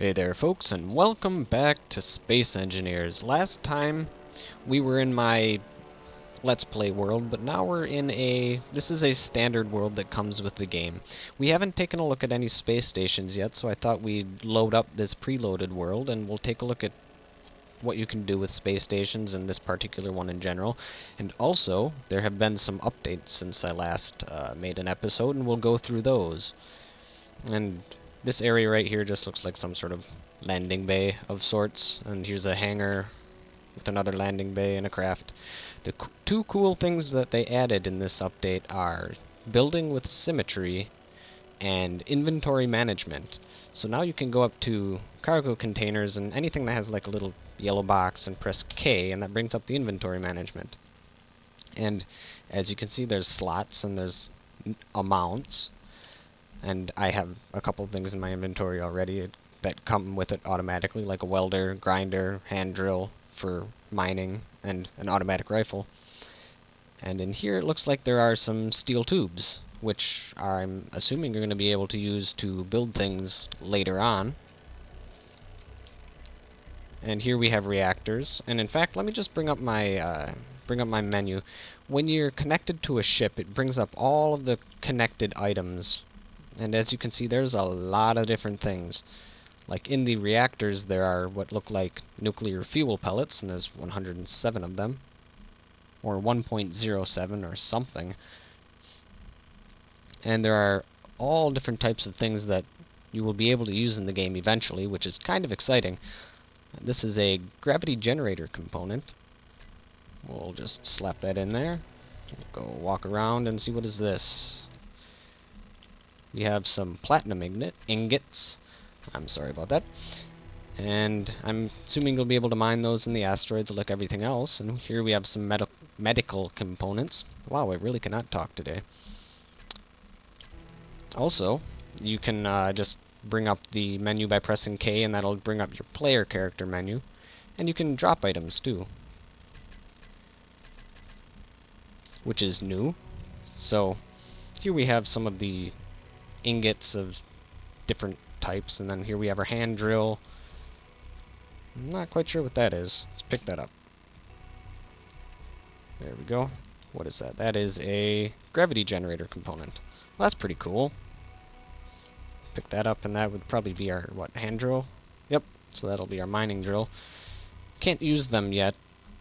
Hey there folks and welcome back to Space Engineers. Last time we were in my Let's Play world, but now we're in a... This is a standard world that comes with the game. We haven't taken a look at any space stations yet, so I thought we'd load up this preloaded world and we'll take a look at what you can do with space stations and this particular one in general. And also, there have been some updates since I last uh, made an episode, and we'll go through those. And this area right here just looks like some sort of landing bay of sorts. And here's a hangar with another landing bay and a craft. The two cool things that they added in this update are building with symmetry and inventory management. So now you can go up to cargo containers and anything that has like a little yellow box and press K and that brings up the inventory management. And as you can see there's slots and there's amounts and I have a couple of things in my inventory already that come with it automatically, like a welder, grinder, hand drill for mining, and an automatic rifle. And in here it looks like there are some steel tubes, which I'm assuming you're going to be able to use to build things later on. And here we have reactors. And in fact, let me just bring up my uh, bring up my menu. When you're connected to a ship, it brings up all of the connected items and as you can see, there's a lot of different things. Like in the reactors, there are what look like nuclear fuel pellets, and there's 107 of them. Or 1.07 or something. And there are all different types of things that you will be able to use in the game eventually, which is kind of exciting. This is a gravity generator component. We'll just slap that in there. Go walk around and see what is this. We have some platinum inglet, ingots. I'm sorry about that. And I'm assuming you'll be able to mine those in the asteroids like everything else. And here we have some med medical components. Wow, I really cannot talk today. Also, you can uh, just bring up the menu by pressing K and that'll bring up your player character menu. And you can drop items too. Which is new. So, here we have some of the ingots of different types. And then here we have our hand drill. I'm not quite sure what that is. Let's pick that up. There we go. What is that? That is a gravity generator component. Well, that's pretty cool. Pick that up, and that would probably be our, what, hand drill? Yep, so that'll be our mining drill. Can't use them yet,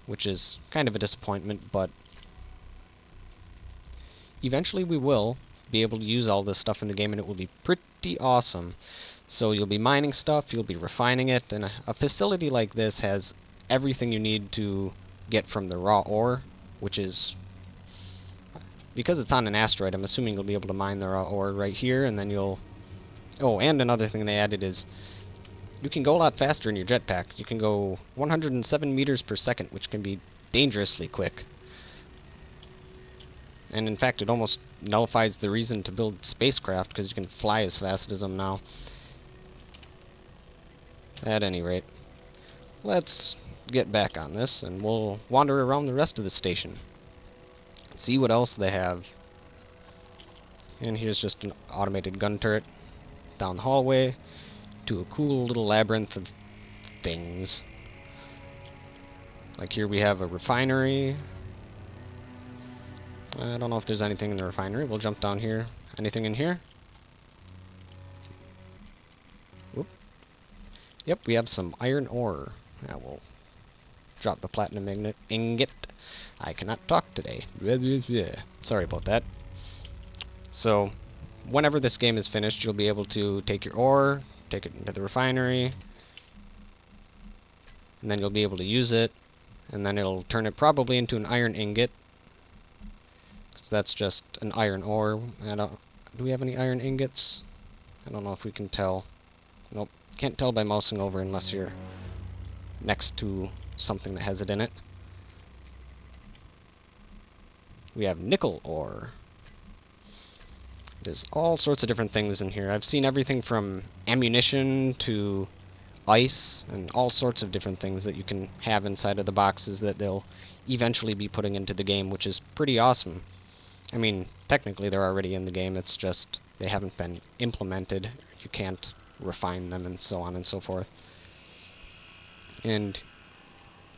which is kind of a disappointment, but eventually we will, be able to use all this stuff in the game and it will be pretty awesome. So you'll be mining stuff, you'll be refining it, and a, a facility like this has everything you need to get from the raw ore, which is because it's on an asteroid, I'm assuming you'll be able to mine the raw ore right here, and then you'll... Oh, and another thing they added is you can go a lot faster in your jetpack. You can go 107 meters per second, which can be dangerously quick. And in fact, it almost nullifies the reason to build spacecraft, because you can fly as fast as them now. At any rate, let's get back on this, and we'll wander around the rest of the station. See what else they have. And here's just an automated gun turret down the hallway to a cool little labyrinth of things. Like here we have a refinery, I don't know if there's anything in the refinery. We'll jump down here. Anything in here? Whoop. Yep, we have some iron ore. Now we'll drop the platinum ingot. ingot. I cannot talk today. Sorry about that. So, whenever this game is finished, you'll be able to take your ore, take it into the refinery, and then you'll be able to use it, and then it'll turn it probably into an iron ingot, that's just an iron ore. I don't, do we have any iron ingots? I don't know if we can tell. Nope. Can't tell by mousing over unless you're next to something that has it in it. We have nickel ore. There's all sorts of different things in here. I've seen everything from ammunition to ice and all sorts of different things that you can have inside of the boxes that they'll eventually be putting into the game, which is pretty awesome. I mean, technically they're already in the game, it's just they haven't been implemented. You can't refine them and so on and so forth. And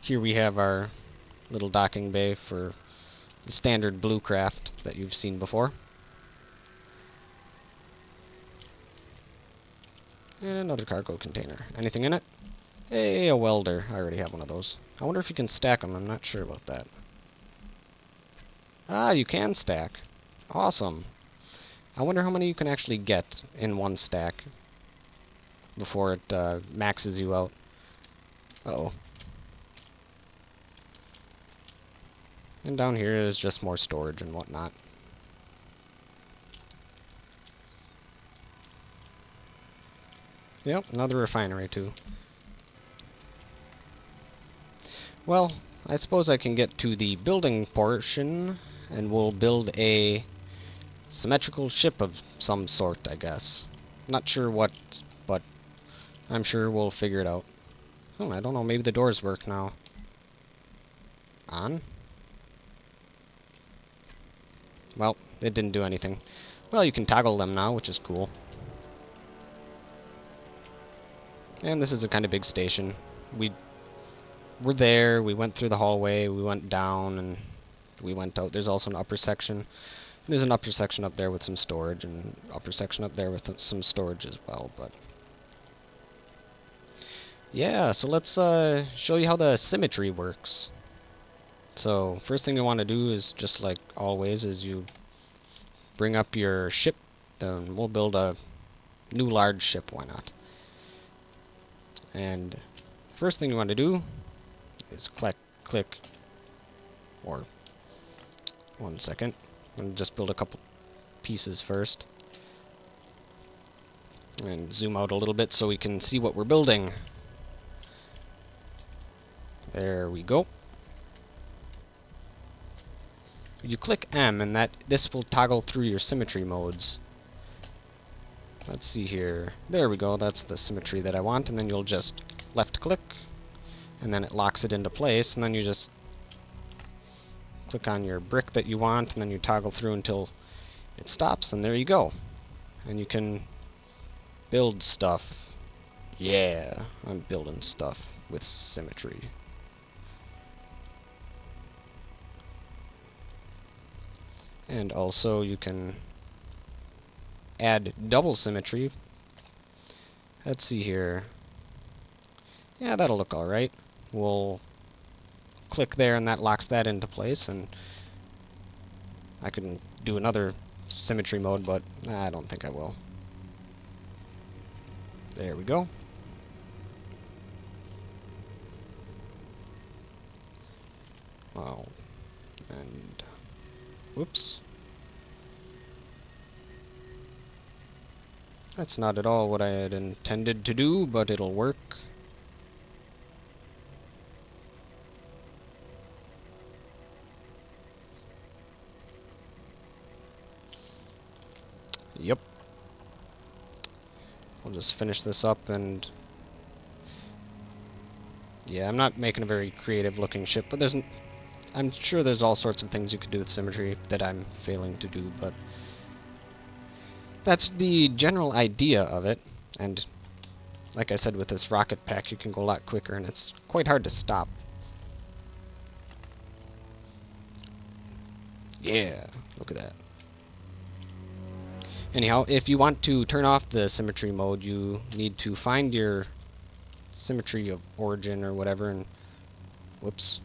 here we have our little docking bay for the standard blue craft that you've seen before. And another cargo container. Anything in it? Hey, a welder. I already have one of those. I wonder if you can stack them. I'm not sure about that. Ah, you can stack. Awesome. I wonder how many you can actually get in one stack before it uh, maxes you out. Uh oh And down here is just more storage and whatnot. Yep, another refinery too. Well, I suppose I can get to the building portion, and we'll build a symmetrical ship of some sort, I guess. Not sure what, but I'm sure we'll figure it out. Oh, I don't know, maybe the doors work now. On? Well, it didn't do anything. Well, you can toggle them now, which is cool. And this is a kind of big station. We were there, we went through the hallway, we went down, and we went out. There's also an upper section. There's an upper section up there with some storage, and upper section up there with some storage as well, but... Yeah, so let's uh, show you how the symmetry works. So, first thing you want to do is, just like always, is you bring up your ship, then we'll build a new large ship, why not? And first thing you want to do is click, click, or one second. I'm to just build a couple pieces first. And zoom out a little bit so we can see what we're building. There we go you click M and that this will toggle through your symmetry modes. Let's see here. There we go, that's the symmetry that I want, and then you'll just left click, and then it locks it into place, and then you just click on your brick that you want, and then you toggle through until it stops, and there you go. And you can build stuff. Yeah, I'm building stuff with symmetry. And also you can add double symmetry. Let's see here. Yeah, that'll look alright. We'll click there and that locks that into place and I can do another symmetry mode, but I don't think I will. There we go. Wow. And... Whoops. That's not at all what I had intended to do, but it'll work. We'll just finish this up and... Yeah, I'm not making a very creative looking ship, but there's... I'm sure there's all sorts of things you could do with symmetry that I'm failing to do, but that's the general idea of it. And like I said, with this rocket pack, you can go a lot quicker, and it's quite hard to stop. Yeah, look at that. Anyhow, if you want to turn off the symmetry mode, you need to find your symmetry of origin or whatever, and whoops,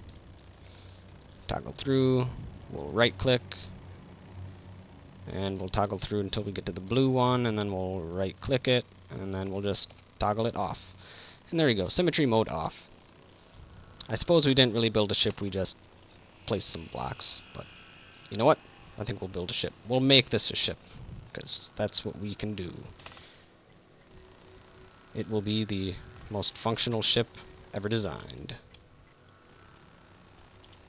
toggle through, we'll right click, and we'll toggle through until we get to the blue one and then we'll right click it and then we'll just toggle it off. And there you go symmetry mode off. I suppose we didn't really build a ship we just placed some blocks but you know what? I think we'll build a ship. We'll make this a ship because that's what we can do it will be the most functional ship ever designed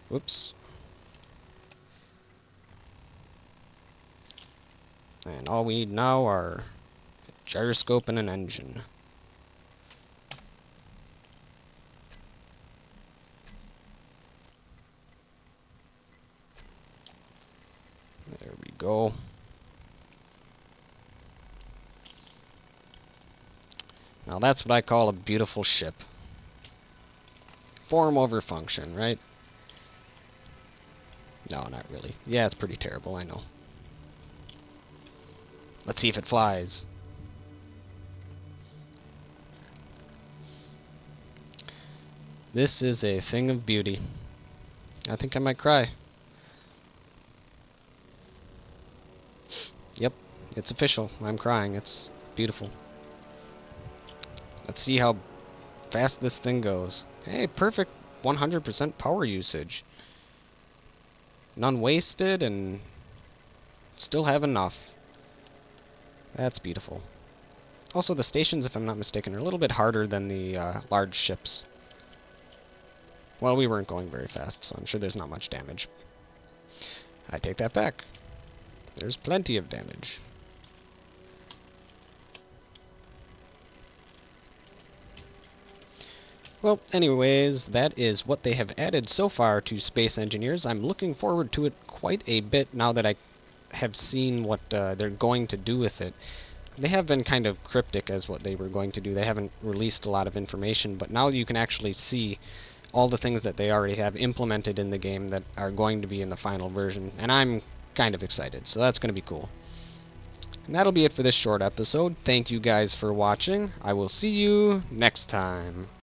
whoops And all we need now are a gyroscope and an engine. There we go. Now that's what I call a beautiful ship. Form over function, right? No, not really. Yeah, it's pretty terrible, I know. Let's see if it flies. This is a thing of beauty. I think I might cry. Yep, it's official. I'm crying. It's beautiful. Let's see how fast this thing goes. Hey, perfect 100% power usage. None wasted and still have enough. That's beautiful. Also, the stations, if I'm not mistaken, are a little bit harder than the uh, large ships. Well, we weren't going very fast, so I'm sure there's not much damage. I take that back. There's plenty of damage. Well, anyways, that is what they have added so far to Space Engineers. I'm looking forward to it quite a bit now that I have seen what uh, they're going to do with it. They have been kind of cryptic as what they were going to do. They haven't released a lot of information, but now you can actually see all the things that they already have implemented in the game that are going to be in the final version, and I'm kind of excited, so that's going to be cool. And that'll be it for this short episode. Thank you guys for watching. I will see you next time.